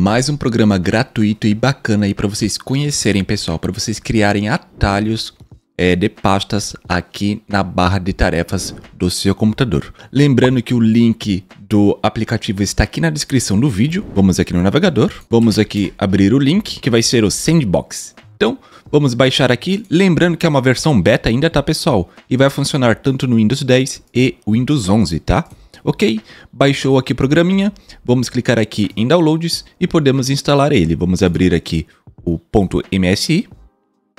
Mais um programa gratuito e bacana aí para vocês conhecerem, pessoal, para vocês criarem atalhos é, de pastas aqui na barra de tarefas do seu computador. Lembrando que o link do aplicativo está aqui na descrição do vídeo. Vamos aqui no navegador, vamos aqui abrir o link que vai ser o Sandbox. Então, vamos baixar aqui, lembrando que é uma versão beta ainda, tá pessoal? E vai funcionar tanto no Windows 10 e Windows 11, tá? Ok, baixou aqui o programinha, vamos clicar aqui em Downloads e podemos instalar ele. Vamos abrir aqui o .msi,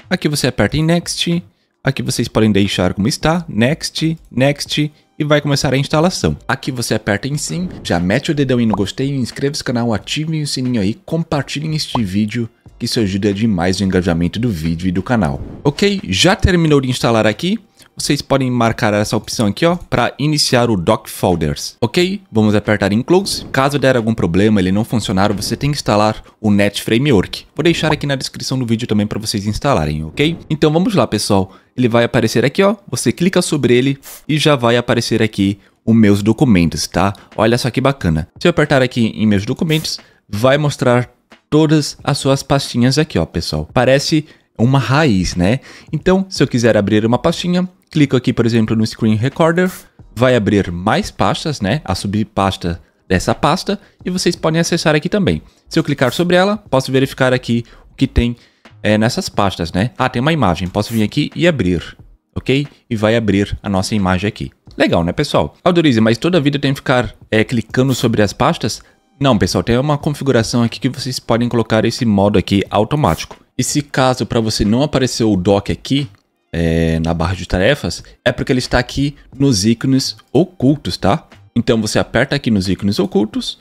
aqui você aperta em Next, aqui vocês podem deixar como está, Next, Next e vai começar a instalação. Aqui você aperta em sim, já mete o dedão aí no gostei, inscreva-se no canal, ative o sininho aí, compartilhem este vídeo que isso ajuda demais no engajamento do vídeo e do canal. Ok, já terminou de instalar aqui, vocês podem marcar essa opção aqui, ó, para iniciar o Doc Folders. Ok? Vamos apertar em Close. Caso der algum problema, ele não funcionar, você tem que instalar o Net Framework. Vou deixar aqui na descrição do vídeo também para vocês instalarem, ok? Então vamos lá, pessoal. Ele vai aparecer aqui, ó. Você clica sobre ele e já vai aparecer aqui os meus documentos, tá? Olha só que bacana. Se eu apertar aqui em meus documentos, vai mostrar todas as suas pastinhas aqui, ó, pessoal. Parece uma raiz, né? Então, se eu quiser abrir uma pastinha, clico aqui, por exemplo, no Screen Recorder, vai abrir mais pastas, né? A subpasta dessa pasta e vocês podem acessar aqui também. Se eu clicar sobre ela, posso verificar aqui o que tem é, nessas pastas, né? Ah, tem uma imagem, posso vir aqui e abrir, ok? E vai abrir a nossa imagem aqui. Legal, né, pessoal? Aldorize, mas toda vida tem que ficar é, clicando sobre as pastas? Não, pessoal, tem uma configuração aqui que vocês podem colocar esse modo aqui automático. E se caso para você não aparecer o dock aqui, é, na barra de tarefas, é porque ele está aqui nos ícones ocultos, tá? Então você aperta aqui nos ícones ocultos,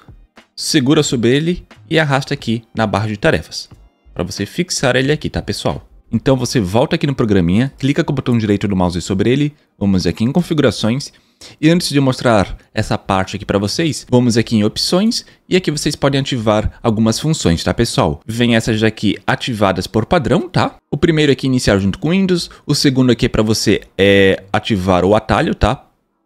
segura sobre ele e arrasta aqui na barra de tarefas, para você fixar ele aqui, tá pessoal? Então você volta aqui no programinha, clica com o botão direito do mouse sobre ele, vamos aqui em configurações e antes de mostrar essa parte aqui para vocês, vamos aqui em opções e aqui vocês podem ativar algumas funções, tá pessoal? Vem essas aqui ativadas por padrão, tá? O primeiro aqui iniciar junto com Windows, o segundo aqui é para você é ativar o atalho, tá?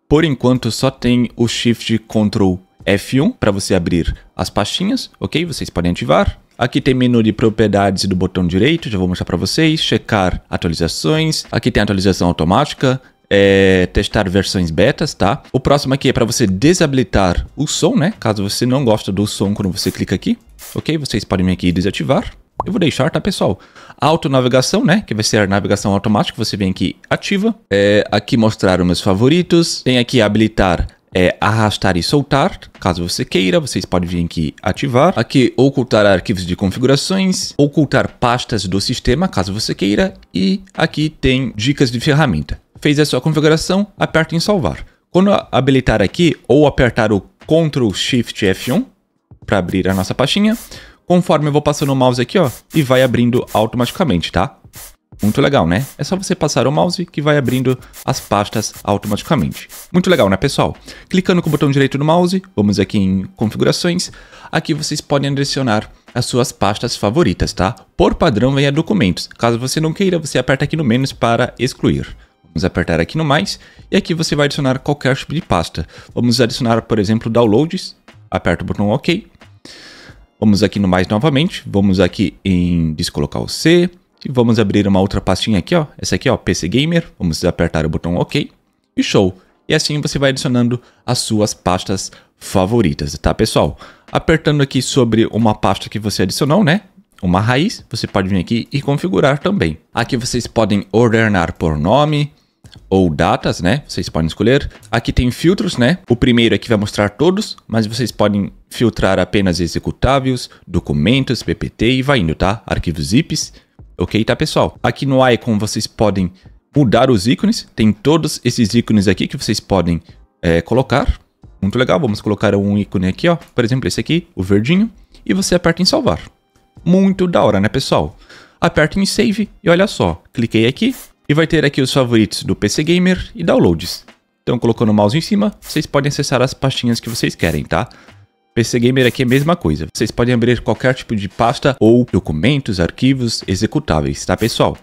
Por enquanto só tem o Shift Ctrl F1 para você abrir as pastinhas, ok? Vocês podem ativar. Aqui tem menu de propriedades do botão direito, já vou mostrar para vocês. Checar atualizações. Aqui tem atualização automática é, testar versões betas, tá? O próximo aqui é para você desabilitar o som, né? Caso você não gosta do som quando você clica aqui, ok? Vocês podem vir aqui e desativar. Eu vou deixar, tá, pessoal? Autonavegação, né? Que vai ser a navegação automática. Você vem aqui, ativa. É, aqui mostrar os meus favoritos. Tem aqui habilitar é arrastar e soltar, caso você queira, vocês podem vir aqui ativar. Aqui ocultar arquivos de configurações, ocultar pastas do sistema, caso você queira. E aqui tem dicas de ferramenta fez a sua configuração, aperte em salvar. Quando habilitar aqui, ou apertar o Ctrl Shift F1 para abrir a nossa pastinha, conforme eu vou passando o mouse aqui, ó, e vai abrindo automaticamente, tá? Muito legal, né? É só você passar o mouse que vai abrindo as pastas automaticamente. Muito legal, né, pessoal? Clicando com o botão direito do mouse, vamos aqui em configurações. Aqui vocês podem adicionar as suas pastas favoritas, tá? Por padrão vem a documentos. Caso você não queira, você aperta aqui no menos para excluir. Vamos apertar aqui no mais e aqui você vai adicionar qualquer tipo de pasta. Vamos adicionar, por exemplo, downloads. Aperta o botão OK. Vamos aqui no mais novamente. Vamos aqui em descolocar o C. E vamos abrir uma outra pastinha aqui, ó. Essa aqui, ó, PC Gamer. Vamos apertar o botão OK. E show. E assim você vai adicionando as suas pastas favoritas, tá, pessoal? Apertando aqui sobre uma pasta que você adicionou, né? Uma raiz, você pode vir aqui e configurar também. Aqui vocês podem ordenar por nome, ou datas, né? Vocês podem escolher. Aqui tem filtros, né? O primeiro aqui vai mostrar todos, mas vocês podem filtrar apenas executáveis, documentos, PPT e vai indo, tá? Arquivos zips. Ok, tá, pessoal? Aqui no icon vocês podem mudar os ícones. Tem todos esses ícones aqui que vocês podem é, colocar. Muito legal, vamos colocar um ícone aqui, ó. Por exemplo, esse aqui, o verdinho. E você aperta em salvar. Muito da hora, né, pessoal? Aperta em save e olha só. Cliquei aqui, e vai ter aqui os favoritos do PC Gamer e downloads. Então, colocando o mouse em cima, vocês podem acessar as pastinhas que vocês querem, tá? PC Gamer aqui é a mesma coisa. Vocês podem abrir qualquer tipo de pasta ou documentos, arquivos, executáveis, tá pessoal?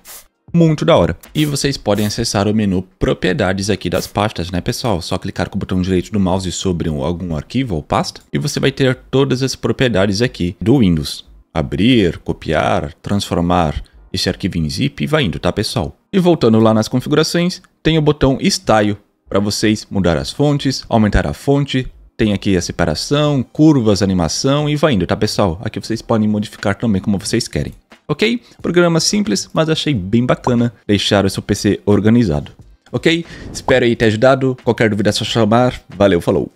muito da hora. E vocês podem acessar o menu propriedades aqui das pastas, né pessoal? Só clicar com o botão direito do mouse sobre algum arquivo ou pasta e você vai ter todas as propriedades aqui do Windows. Abrir, copiar, transformar esse arquivo em zip e vai indo, tá pessoal? E voltando lá nas configurações, tem o botão Style para vocês mudar as fontes, aumentar a fonte, tem aqui a separação, curvas, animação e vai indo, tá pessoal? Aqui vocês podem modificar também como vocês querem. Ok? Programa simples, mas achei bem bacana deixar o seu PC organizado. Ok? Espero aí ter ajudado. Qualquer dúvida é só chamar. Valeu, falou!